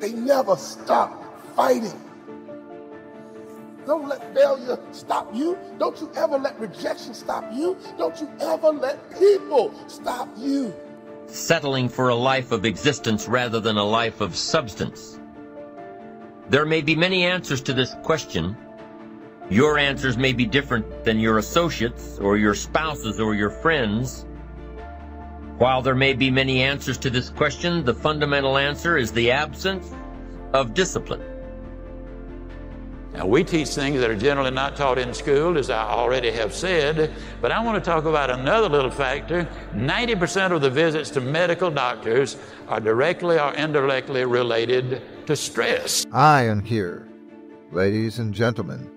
They never stop fighting. Don't let failure stop you. Don't you ever let rejection stop you. Don't you ever let people stop you. Settling for a life of existence rather than a life of substance. There may be many answers to this question. Your answers may be different than your associates or your spouses or your friends. While there may be many answers to this question, the fundamental answer is the absence of discipline. Now, we teach things that are generally not taught in school, as I already have said, but I want to talk about another little factor. 90% of the visits to medical doctors are directly or indirectly related to stress. I am here, ladies and gentlemen,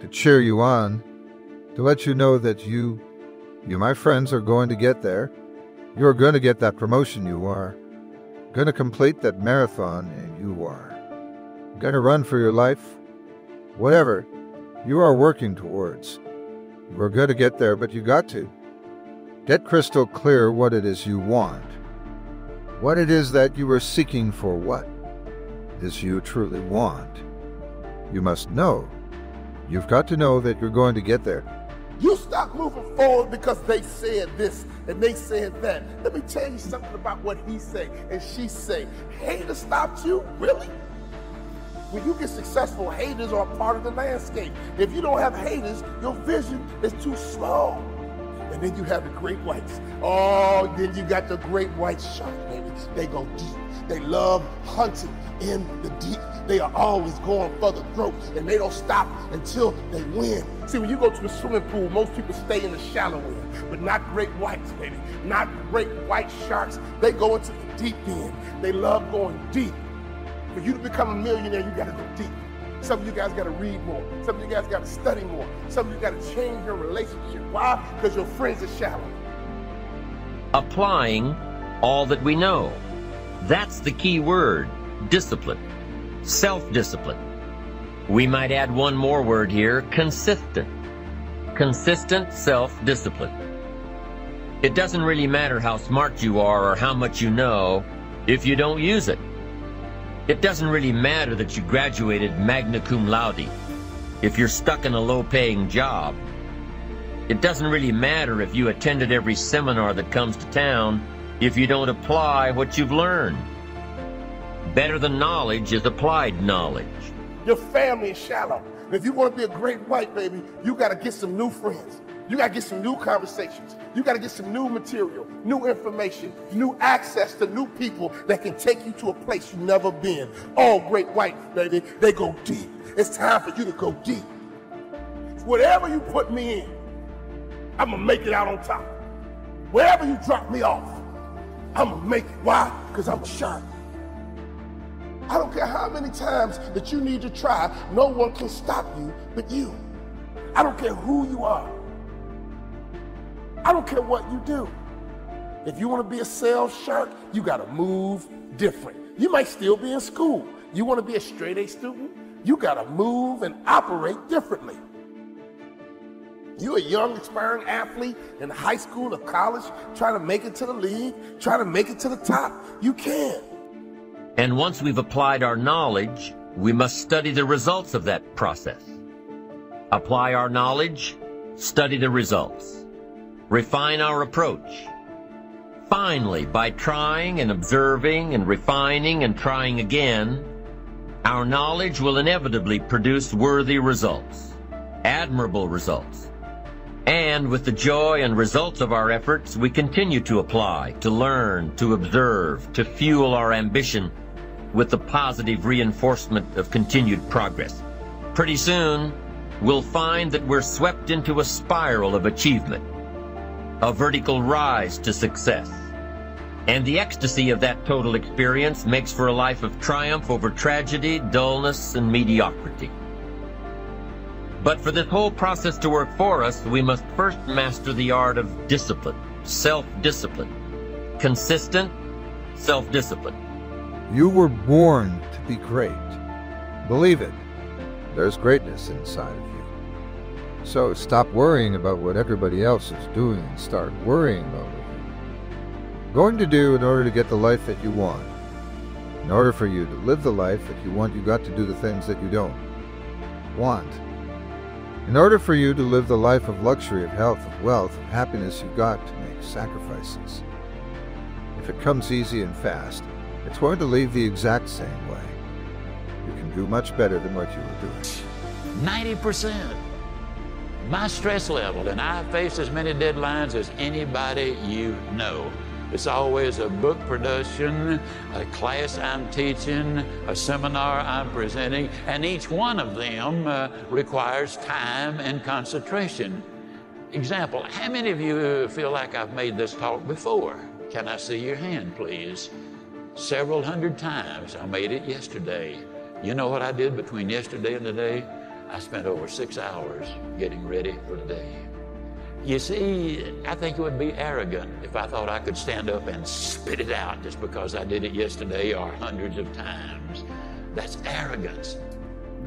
to cheer you on, to let you know that you, you, my friends, are going to get there. You're going to get that promotion you are. Going to complete that marathon, you are. Going to run for your life whatever you are working towards. You are going to get there, but you got to. Get crystal clear what it is you want. What it is that you are seeking for what is you truly want. You must know. You've got to know that you're going to get there. You stop moving forward because they said this and they said that. Let me tell you something about what he said and she said. Haters stopped you? Really? When you get successful, haters are part of the landscape. If you don't have haters, your vision is too small. And then you have the great whites. Oh, then you got the great white shark, baby. They go deep. They love hunting in the deep. They are always going for the throat, and they don't stop until they win. See, when you go to a swimming pool, most people stay in the shallow end, but not great whites, baby. Not great white sharks. They go into the deep end. They love going deep. For you to become a millionaire, you got to go deep. Some of you guys got to read more. Some of you guys got to study more. Some of you got to change your relationship. Why? Because your friends are shallow. Applying all that we know. That's the key word discipline, self discipline. We might add one more word here consistent. Consistent self discipline. It doesn't really matter how smart you are or how much you know if you don't use it. It doesn't really matter that you graduated magna cum laude if you're stuck in a low-paying job. It doesn't really matter if you attended every seminar that comes to town if you don't apply what you've learned. Better than knowledge is applied knowledge. Your family is shallow. If you want to be a great white baby, you got to get some new friends. You got to get some new conversations. You got to get some new material, new information, new access to new people that can take you to a place you've never been. All great white, baby, they go deep. It's time for you to go deep. Whatever you put me in, I'm going to make it out on top. Wherever you drop me off, I'm going to make it. Why? Because I'm a shark. I don't care how many times that you need to try, no one can stop you but you. I don't care who you are. I don't care what you do. If you want to be a sales shark, you got to move different. You might still be in school. You want to be a straight A student? You got to move and operate differently. You're a young aspiring athlete in high school or college trying to make it to the league, trying to make it to the top, you can. And once we've applied our knowledge, we must study the results of that process. Apply our knowledge, study the results. Refine our approach. Finally, by trying and observing and refining and trying again, our knowledge will inevitably produce worthy results, admirable results. And with the joy and results of our efforts, we continue to apply, to learn, to observe, to fuel our ambition with the positive reinforcement of continued progress. Pretty soon, we'll find that we're swept into a spiral of achievement, a vertical rise to success. And the ecstasy of that total experience makes for a life of triumph over tragedy, dullness, and mediocrity. But for this whole process to work for us, we must first master the art of discipline, self-discipline, consistent self-discipline. You were born to be great. Believe it. There's greatness inside of you. So stop worrying about what everybody else is doing and start worrying about what you're going to do in order to get the life that you want. In order for you to live the life that you want, you got to do the things that you don't want. In order for you to live the life of luxury, of health, of wealth, of happiness, you've got to make sacrifices. If it comes easy and fast, it's going to leave the exact same way. You can do much better than what you were doing. 90%. My stress level, and I face as many deadlines as anybody you know. It's always a book production, a class I'm teaching, a seminar I'm presenting, and each one of them uh, requires time and concentration. Example, how many of you feel like I've made this talk before? Can I see your hand, please? Several hundred times. I made it yesterday. You know what I did between yesterday and today? I spent over six hours getting ready for today. You see, I think it would be arrogant if I thought I could stand up and spit it out just because I did it yesterday or hundreds of times. That's arrogance.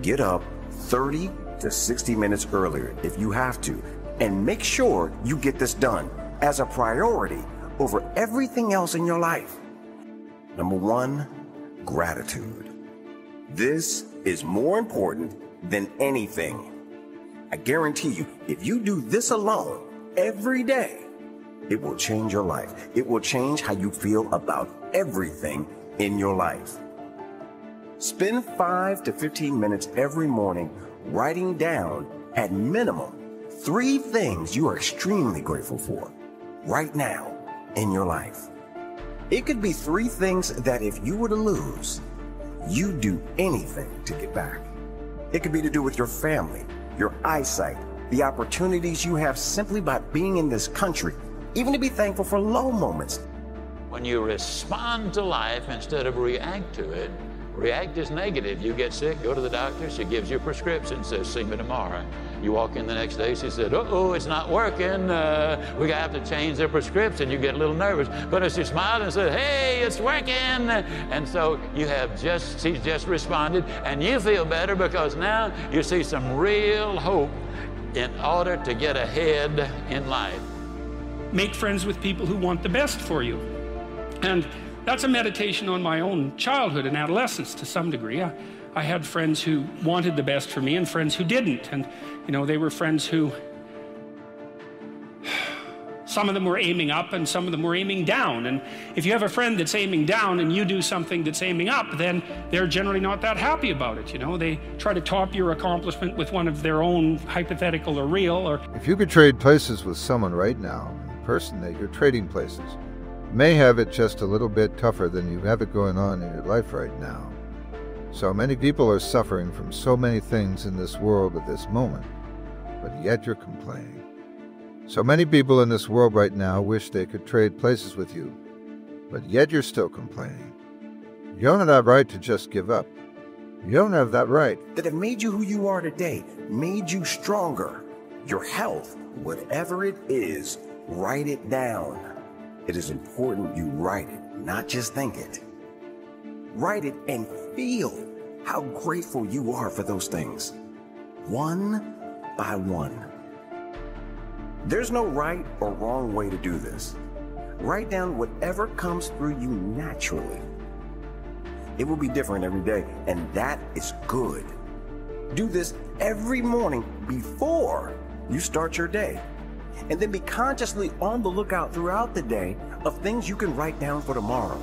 Get up 30 to 60 minutes earlier if you have to, and make sure you get this done as a priority over everything else in your life. Number one, gratitude. This is more important than anything. I guarantee you, if you do this alone, every day, it will change your life. It will change how you feel about everything in your life. Spend 5 to 15 minutes every morning writing down, at minimum, three things you are extremely grateful for right now in your life. It could be three things that if you were to lose, you'd do anything to get back. It could be to do with your family, your eyesight, the opportunities you have simply by being in this country, even to be thankful for low moments. When you respond to life instead of react to it, react is negative. You get sick, go to the doctor, she gives you a prescription, says, see me tomorrow. You walk in the next day, she said, uh-oh, it's not working. Uh, we have to change the prescription. You get a little nervous. But if she smiled and said, hey, it's working. And so you have just, she's just responded, and you feel better because now you see some real hope in order to get ahead in life. Make friends with people who want the best for you. And that's a meditation on my own childhood and adolescence to some degree. I, I had friends who wanted the best for me and friends who didn't. And, you know, they were friends who some of them were aiming up and some of them were aiming down. And if you have a friend that's aiming down and you do something that's aiming up, then they're generally not that happy about it. You know, they try to top your accomplishment with one of their own hypothetical or real or. If you could trade places with someone right now, the person that you're trading places may have it just a little bit tougher than you have it going on in your life right now. So many people are suffering from so many things in this world at this moment, but yet you're complaining. So many people in this world right now wish they could trade places with you, but yet you're still complaining. You don't have that right to just give up. You don't have that right. That have made you who you are today, made you stronger. Your health, whatever it is, write it down. It is important you write it, not just think it. Write it and feel how grateful you are for those things. One by one. There's no right or wrong way to do this. Write down whatever comes through you naturally. It will be different every day, and that is good. Do this every morning before you start your day. And then be consciously on the lookout throughout the day of things you can write down for tomorrow.